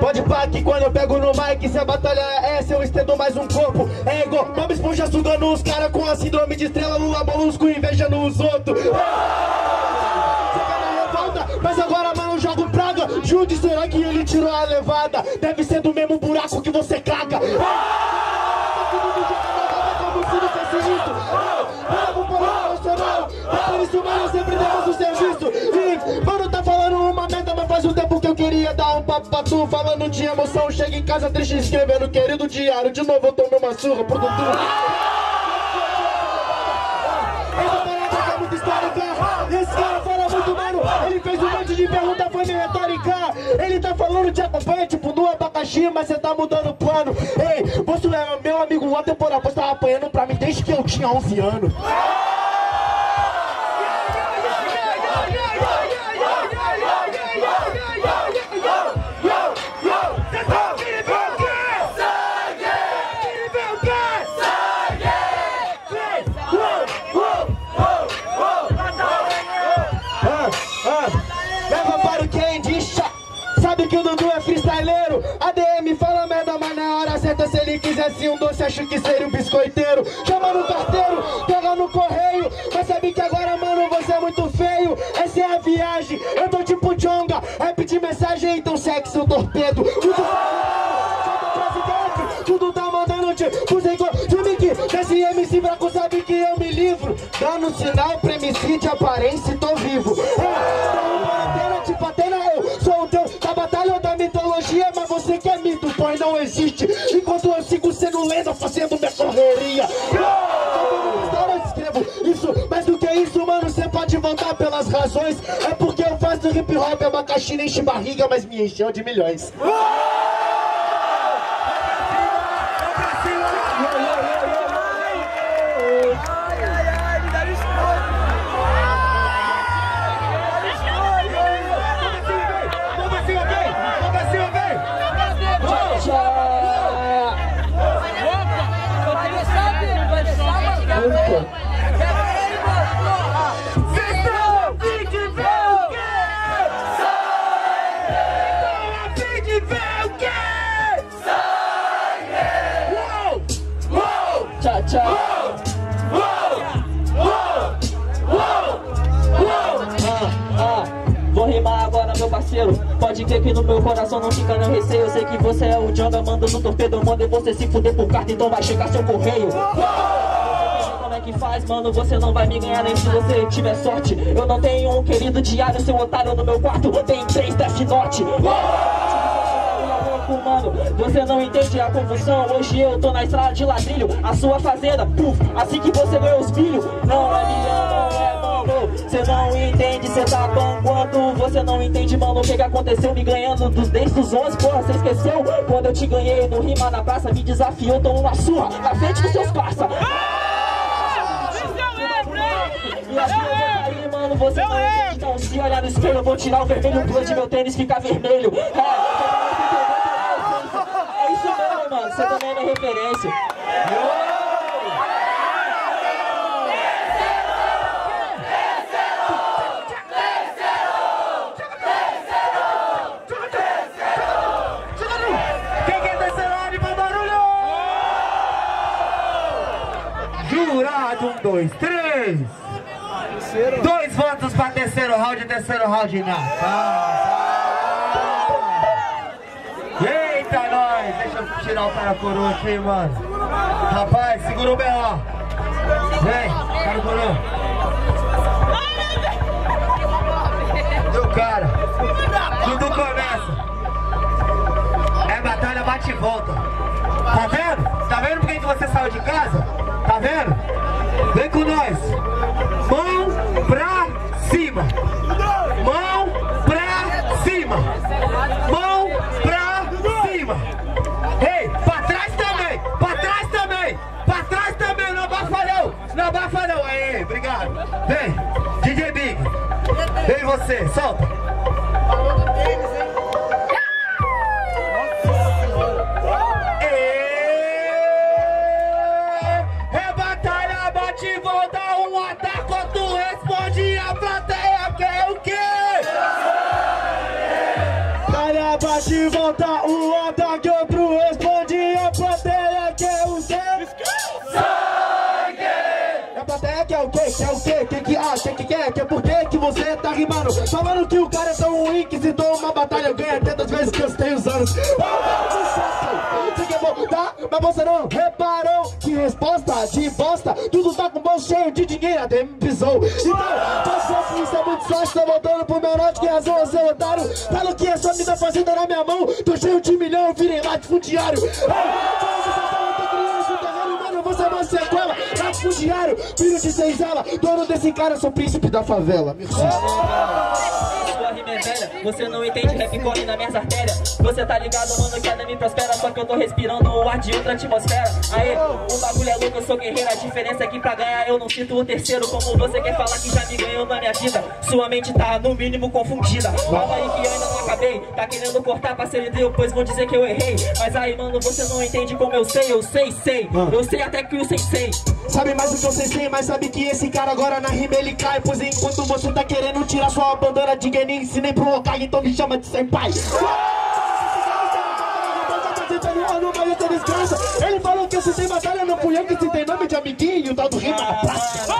Pode pá que quando eu pego no mic Se a batalha é essa eu estendo mais um corpo. É igual Bob Esponja sugando os caras Com a síndrome de estrela Lula molusco invejando os outros. Você vai na revolta Mas agora mano jogo praga. Jude será que ele tirou a levada? Deve ser do mesmo buraco que você caga Isso mano sempre demos o serviço E mano tá falando uma merda Mas faz um tempo que eu queria dar um papo pra tu. Falando de emoção Chega em casa triste escrevendo Querido diário. De novo eu tomei uma surra por tudo Essa parada é muito histórica Esse cara fala muito mano. Ele fez um monte de pergunta Foi minha retórica. Ele tá falando de acompanha Tipo no abacaxi Mas cê tá mudando o plano. Ei, você é meu amigo Uma temporada você tava apanhando pra mim Desde que eu tinha 11 anos quisesse um doce, acho que seria um biscoiteiro. Chama no carteiro, pega no correio. Mas sabe que agora, mano, você é muito feio. Essa é a viagem, eu tô tipo Jonga. Rap de mensagem, então sexo, torpedo. Tudo presidente, tudo tá mandando te Usei filme que desse MC branco sabe que eu me livro. Dando sinal pra MC de aparência tô vivo. É, tipo Mas você que é mito, pois não existe. Enquanto eu lenda, fazendo minha correria. Eu escrevo isso Mais do que isso, mano, cê pode voltar pelas razões. É porque eu faço hip hop, abacaxi nem enche barriga Mas me encheu de milhões Tchau, tchau. Ah, ah, Vou rimar agora, meu parceiro. Pode crer que no meu coração não fica nem receio. Eu sei que você é o Jonga, manda no torpedo, manda e você se fuder por carta, então vai chegar seu correio. Como é que faz, mano? Você não vai me ganhar nem se você tiver sorte. Eu não tenho um querido diário, seu otário no meu quarto. Tem três Note. Mano, você não entende a confusão? Hoje eu tô na estrada de ladrilho A sua fazenda, puf, assim que você ganhou os filhos. Não é milhão, não é mano não entende, você tá banguando Você não entende, mano, o que que aconteceu? Me ganhando dos desde os 11, porra, você esqueceu? Quando eu te ganhei no rima na praça Me desafiou, tô uma surra Na frente dos seus parça. Eu vou cair, mano, você não entende Então se olhar no espelho eu vou tirar o vermelho O de meu tênis ficar vermelho. É, é mano, você também é referência? Jurado, um, dois, três. Dois votos pra terceiro round, terceiro round na. Eita, nós! Tirar o na coroa aqui, mano. Rapaz, segura o B.O. Vem, cara coroa. Deu cara. Tudo começa. É batalha bate e volta. Tá vendo? Tá vendo por que você saiu de casa? Tá vendo? Vem com nós. Mão pra cima. Responde, a plateia quer o quê? Cara bate e volta, um ataque, outro responde, a plateia quer o quê? A plateia quer o quê? Quer o quê? Que que ah, que que quer? Que por quê você tá rimando? Falando que o cara é tão ruim que se toma uma batalha ganha tantas vezes que eu tenho os anos. Você quer voltar? Mas você não reparou que resposta de bosta Tudo tá com bolso cheio de dinheiro, até me pisou Então, você que é muito sorte Tô voltando pro meu norte, que razão seu otário Falo que é só me dá fazenda na minha mão Tô cheio de milhão, virei latifundiário Ei, tô criança, terreno, mano, você é uma sequela Latifundiário, filho de senzala Dono desse cara, sou príncipe da favela Me é você não entende, rap corre nas minhas artérias. Você tá ligado, mano, que a me prospera Só que eu tô respirando o ar de outra atmosfera. Aê, o bagulho é louco, eu sou guerreiro A diferença é que pra ganhar eu não sinto o terceiro. Como você quer falar que já me ganhou na minha vida? Sua mente tá no mínimo confundida. Calma aí que eu ainda acabei Tá querendo cortar parceiro deu, pois vão dizer que eu errei Mas aí, mano, você não entende como eu sei Eu sei, sei, eu sei até que o sensei Sabe mais do que eu sei, sei, mas sabe que esse cara agora na rima ele cai Pois enquanto você tá querendo tirar sua bandana de Genin Se nem pro Hokage, então me chama de senpai Ele falou que se tem batalha não fui eu que se tem nome de amiguinho Tal do rima na praça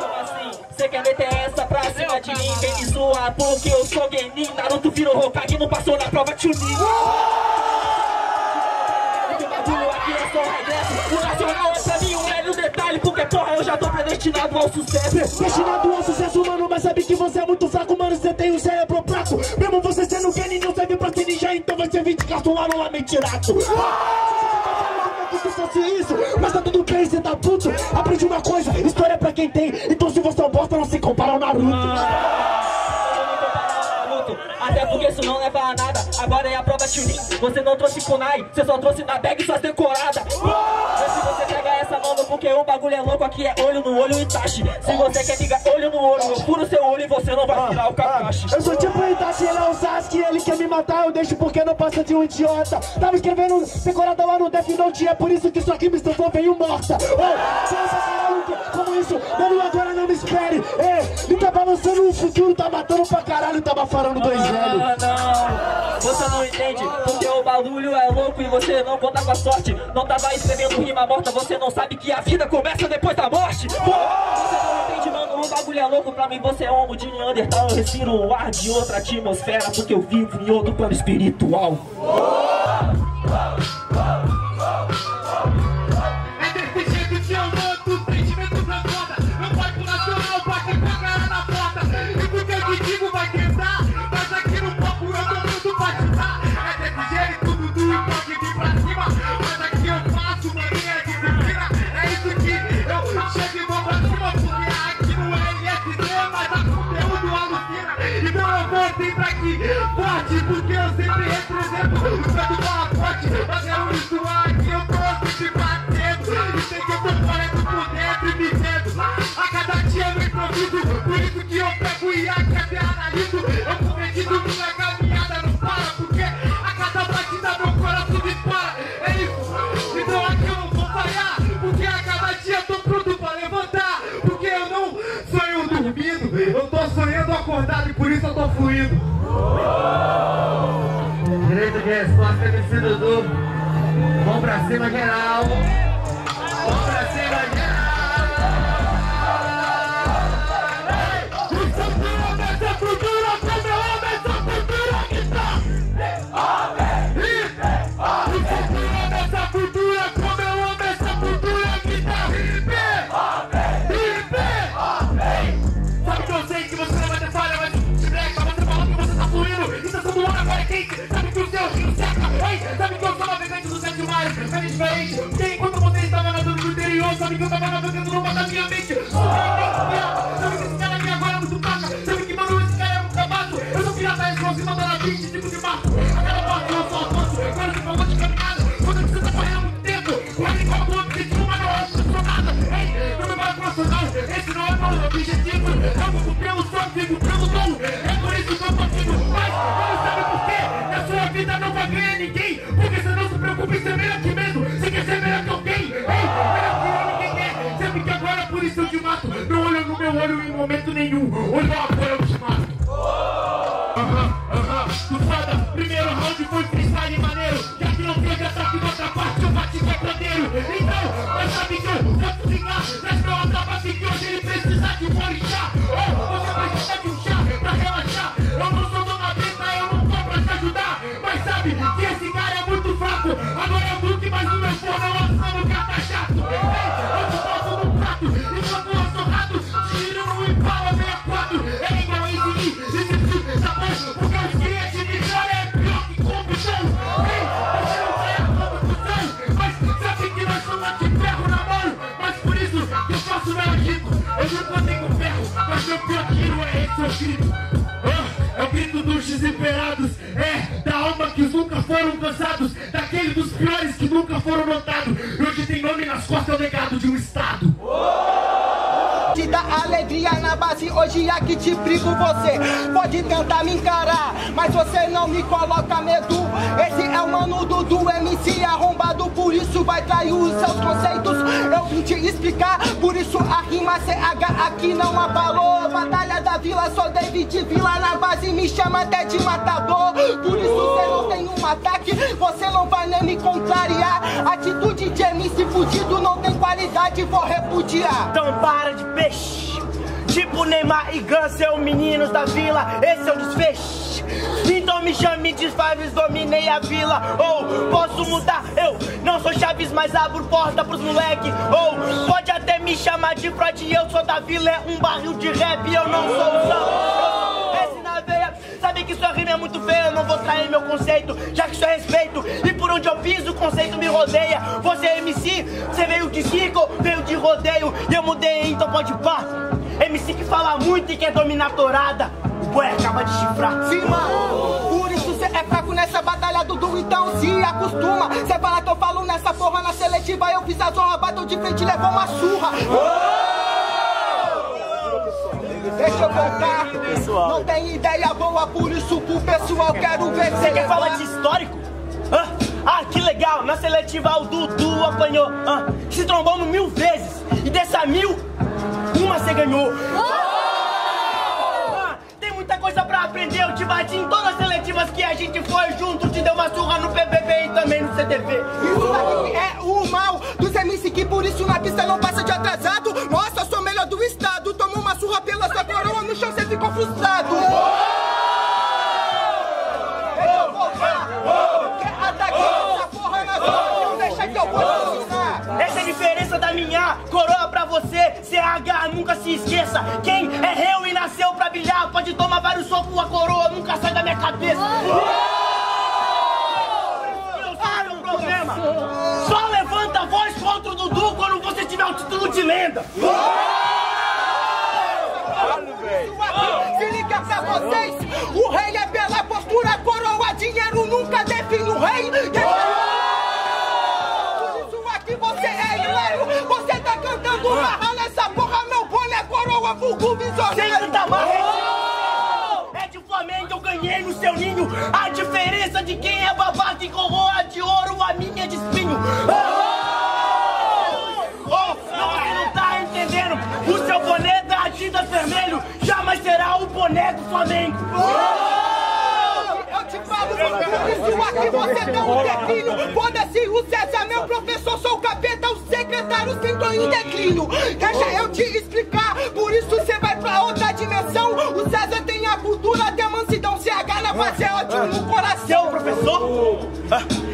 Como assim? Cê quer meter Porque eu sou Genin Naruto virou Hokage, não passou na prova Chunin Esse bagulho aqui é só regresso. O nacional é pra mim um velho detalhe Porque porra, eu já tô predestinado ao sucesso. Destinado ao sucesso, mano, mas sabe que você é muito fraco, mano, você tem um cérebro fraco. Mesmo você sendo Genin, não serve pra ser ninja, então vai servir de cartão lá no Lamentirato se fosse isso, mas tá tudo bem, cê tá puto. Aprende uma coisa, história é pra quem tem. Então se você é um bosta, não se compara ao Naruto. Naruto, Você não trouxe kunai Você só trouxe na bag suas decoradas se você pega essa mano Porque o bagulho é louco Aqui é olho no olho e Itachi Se você quer ligar olho no olho Eu furo seu olho e você não vai virar o Kakashi Eu sou tipo Itachi, ele é o Sasuke Ele quer me matar, eu deixo porque não passa de um idiota. Tava escrevendo decorada lá no Death Note É por isso que sua rima estou veio morta. Ô, isso? Mano, agora não me espere. Ei, me tá balançando o futuro Tá matando pra caralho, tá bafarando dois Ah, não, você não entende Porque o bagulho é louco e você não conta com a sorte. Não tava escrevendo rima morta Você não sabe que a vida começa depois da morte. Pô, Você não entende, mano, o bagulho é louco Pra mim. Você é homo de Neandertal Eu respiro o ar de outra atmosfera Porque eu vivo em outro plano espiritual. É Mas é isso aqui, eu tô sempre batendo. Sei que eu tô falando por dentro e me vendo. A cada dia eu improviso, por isso que eu pego e até analiso. Eu compreendido minha caminhada não para, porque a cada batida meu coração dispara. É isso, então aqui eu não vou falhar, porque a cada dia eu tô pronto pra levantar. Porque eu não sonho dormindo, eu tô sonhando acordado e por isso eu tô fluindo. Resposta, MC Dudu. Vamos pra cima, geral. Diferente. Porque enquanto você estava nadando no interior, sabe que eu tava navegando no mar da minha mente. Surpreendente, Sabe que esse cara aqui agora é muito taca. Sabe que, mano, esse cara é muito cabaço. Eu sou pirata explosiva da na 20, tipo de mato. Aquela parte eu só avanço. Agora você falou de caminhada. Quando você tá correndo muito tempo. Corre igual o objetivo, mas não é funcionada. Ei, não me vai profissional. Esse não é meu objetivo. Eu vou cumprir o sonho, vivo pelo dom. you. Und war é eu grito. Ah, é o grito dos desesperados, é da alma que nunca foram cansados, daquele dos piores que nunca foram notados. E hoje tem nome nas costas, é o legado de um estado. Na base, hoje aqui te brigo você Pode tentar me encarar, mas você não me coloca medo. Esse é o mano Dudu, MC arrombado, por isso vai trair os seus conceitos. Eu vim te explicar, por isso a rima CH aqui não abalou. Batalha da Vila, sou David Vila na base, me chama até de matador. Por isso você não tem um ataque, você não vai nem me contrariar. Atitude de MC fudido não tem qualidade, vou repudiar. Então para de peixe. Tipo Neymar e Gun, seu meninos da vila, esse é o desfecho. Então me chame de Faves, dominei a vila. Ou posso mudar, eu não sou Chaves, mas abro porta pros moleque. Ou pode até me chamar de Freud, eu sou da vila, é um barril de rap, eu não sou o samba. Esse na veia, sabe que sua rima é muito feia, eu não vou trair meu conceito, já que isso é respeito. E por onde eu piso, o conceito me rodeia. Você é MC, você veio de circo, veio de rodeio, e eu mudei, então pode pá. MC que fala muito e quer dominar a torada. O boi acaba de chifrar. Sim, mano. Por isso cê é fraco nessa batalha, Dudu, então se acostuma. Cê fala que eu falo nessa porra na seletiva, eu fiz a zorra, bateu de frente e levou uma surra. Deixa eu voltar. Não tem ideia boa, por isso pro pessoal quero ver Você quer falar de histórico? Hã? Ah, que legal! Na seletiva o Dudu apanhou. Hã? Se trombamos mil vezes. E dessa mil, uma você ganhou. Ah, tem muita coisa pra aprender. Eu te bati em todas as seletivas que a gente foi junto. Te deu uma surra no PPP e também no CTV. Isso daqui é o mal dos MC que por isso na pista não passa de atrasado. Nossa, eu sou melhor do estado. Tomou uma surra pela sua coroa, no chão você ficou frustrado. Você. CH, nunca se esqueça. Quem é réu e nasceu pra brilhar, pode tomar vários socos, a coroa nunca sai da minha cabeça. Eu sei o problema. Só levanta a voz contra o Dudu quando você tiver o título de lenda. Se liga pra vocês, o rei é pela postura, coroa, dinheiro nunca define o rei. Sem tanta marra. É de Flamengo, eu ganhei no seu ninho. A diferença de quem é babaca e coroa de ouro, a minha é de espinho. Oh, não, você não tá entendendo. O seu boné da Adidas vermelho jamais será o boné do Flamengo. Eu te falo, isso aqui você tem um declínio. Foda-se o César, meu professor, sou o capeta, o secretário sentou em declínio. Deixa eu te explicar,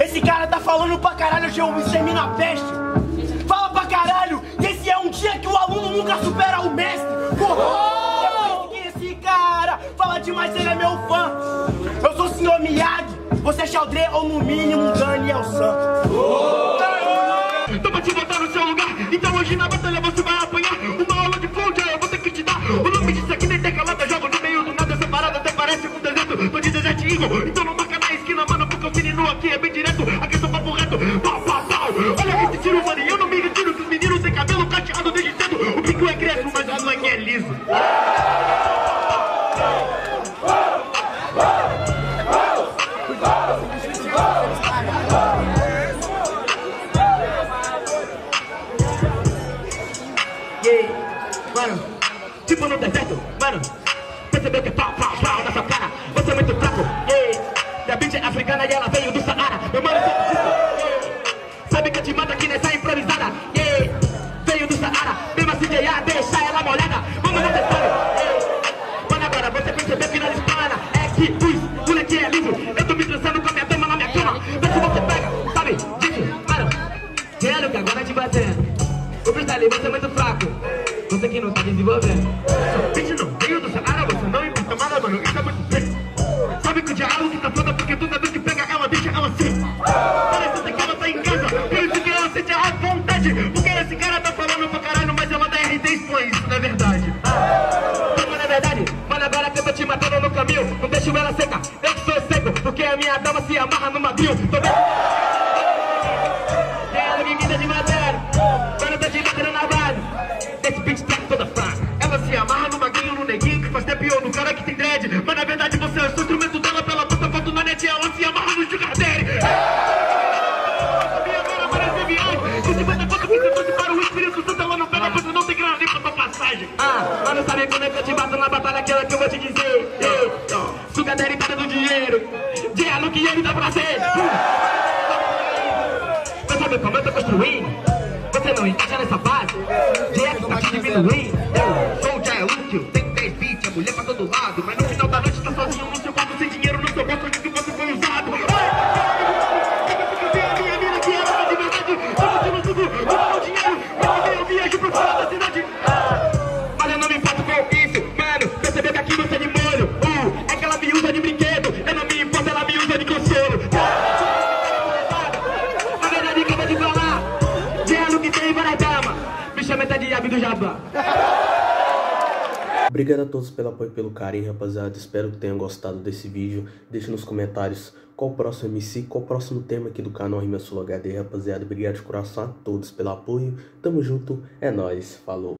Esse cara tá falando pra caralho, hoje eu me extermino a peste. Fala pra caralho que esse é um dia que o aluno nunca supera o mestre. Porra! Que esse cara fala demais, ele é meu fã. Eu sou o senhor Miyagi, você é Xaldré ou no mínimo Daniel San. Tô pra te botar no seu lugar, então hoje na batalha Ah, preso. Tomei... Ela vida de matar. Agora tá chegando na base. Esse beat tá toda fraca. Ela se amarra no magrinho, no neguinho que faz tempo no cara que tem dread. Mas na verdade você é o instrumento dela pela ela foto na net. Ela se amarra no sugar daddy. Ah, mas não sabe quando é que eu te bato na batalha aquela que eu vou te dizer. Eu, sugar daddy, cara do dinheiro que ele dá pra ser. Você sabe como eu tô construindo? Você não encaixa nessa base? Direto daqui de Minuim. Obrigado a todos pelo apoio e pelo carinho, rapaziada. Espero que tenham gostado desse vídeo. Deixe nos comentários qual o próximo MC, qual o próximo tema aqui do canal Rima Sul HD, rapaziada. Obrigado de coração a todos pelo apoio. Tamo junto, é nóis, falou.